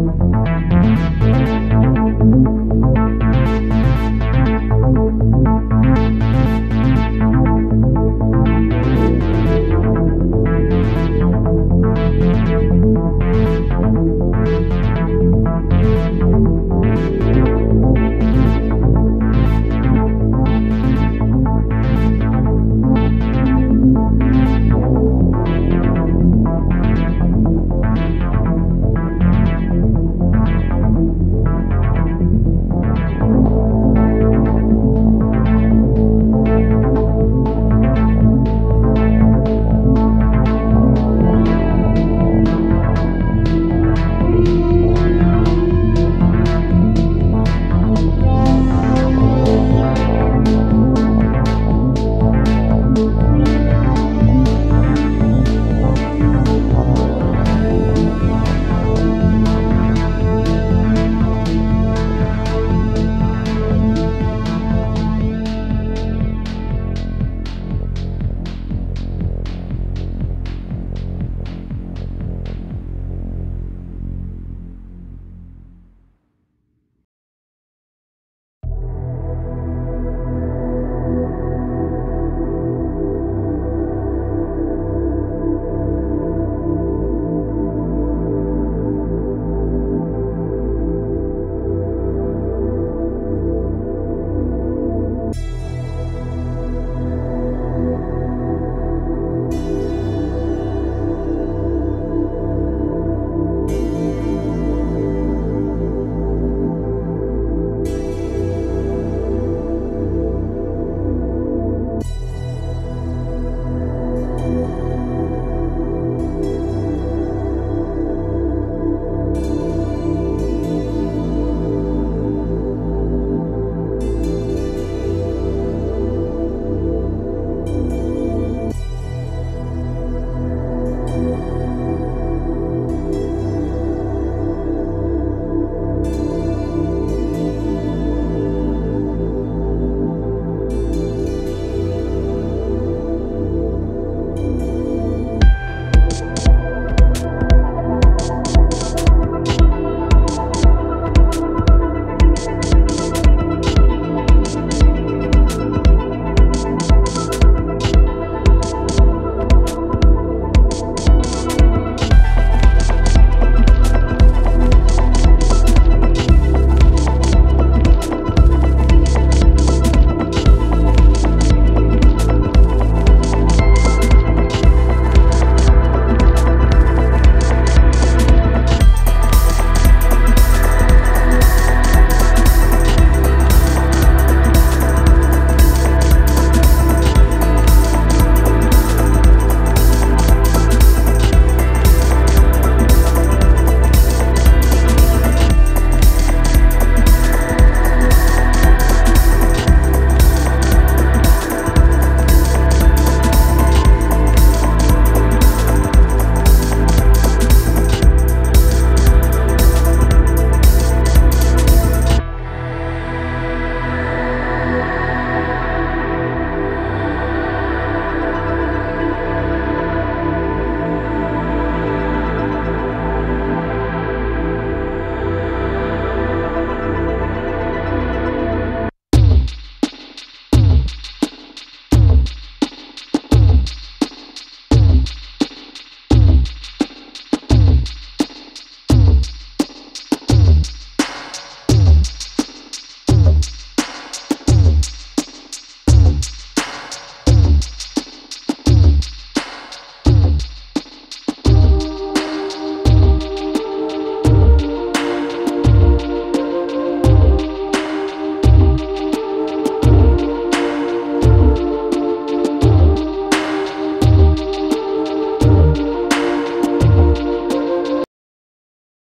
Música